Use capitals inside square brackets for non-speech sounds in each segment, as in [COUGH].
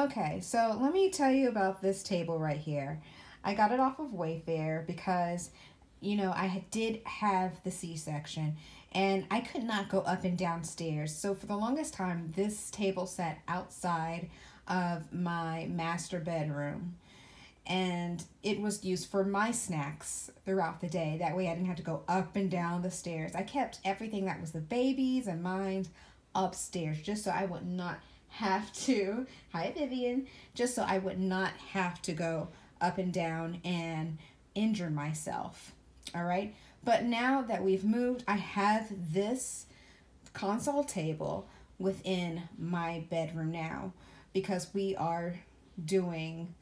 Okay, so let me tell you about this table right here. I got it off of Wayfair because, you know, I did have the C-section and I could not go up and downstairs. So for the longest time, this table sat outside of my master bedroom and it was used for my snacks throughout the day. That way I didn't have to go up and down the stairs. I kept everything that was the babies and mine upstairs just so I would not have to, hi Vivien, just so I would not have to go up and down and injure myself. All right. But now that we've moved, I have this console table within my bedroom now because we are doing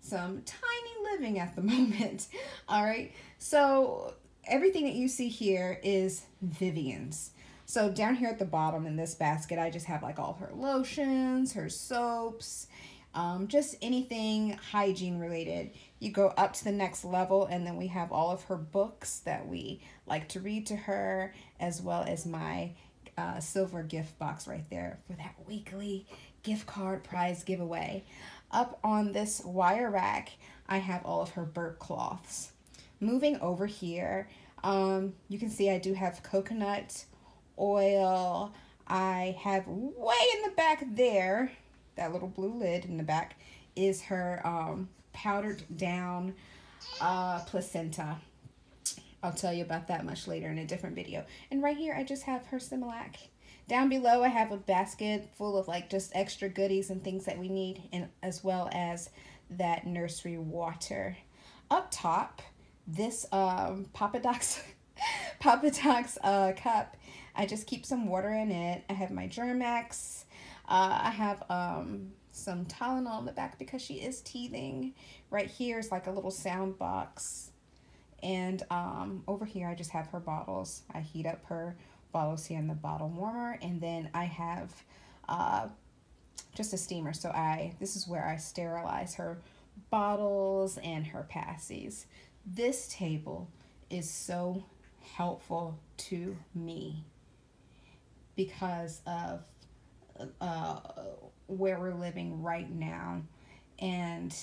some tiny living at the [LAUGHS] moment. All right. So everything that you see here is Vivien's. So down here at the bottom in this basket, I just have like all her lotions, her soaps, um, just anything hygiene related. You go up to the next level and then we have all of her books that we like to read to her as well as my uh, silver gift box right there for that weekly gift card prize giveaway. Up on this wire rack, I have all of her burp cloths. Moving over here, um, you can see I do have coconut oil. I have way in the back there, that little blue lid in the back, is her um, powdered down uh, placenta. I'll tell you about that much later in a different video. And right here, I just have her Similac. Down below, I have a basket full of like just extra goodies and things that we need, and as well as that nursery water. Up top, this um, Papa Doc's, [LAUGHS] Papa Doc's uh, cup, I just keep some water in it. I have my Germ-X. Uh, I have um, some Tylenol in the back because she is teething. Right here is like a little sound box. And um, over here, I just have her bottles. I heat up her bottles here in the bottle warmer. And then I have uh, just a steamer. So I this is where I sterilize her bottles and her passies. This table is so helpful to me because of uh, where we're living right now. And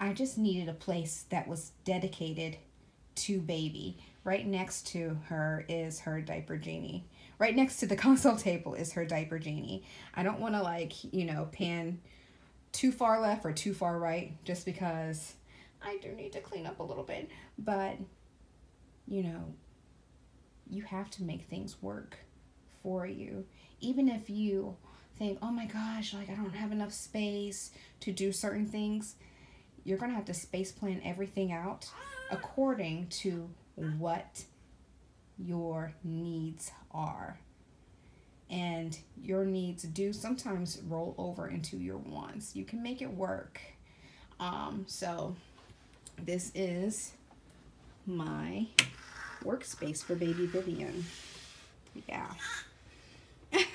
I just needed a place that was dedicated to baby. Right next to her is her diaper genie. Right next to the [LAUGHS] console table is her diaper genie. I don't want to like, you know, pan too far left or too far right just because I do need to clean up a little bit. But, you know, you have to make things work for you. Even if you think, oh my gosh, like I don't have enough space to do certain things, you're going to have to space plan everything out according to what your needs are. And your needs do sometimes roll over into your wants. You can make it work. Um, so, this is my workspace for baby Vivien. Yeah.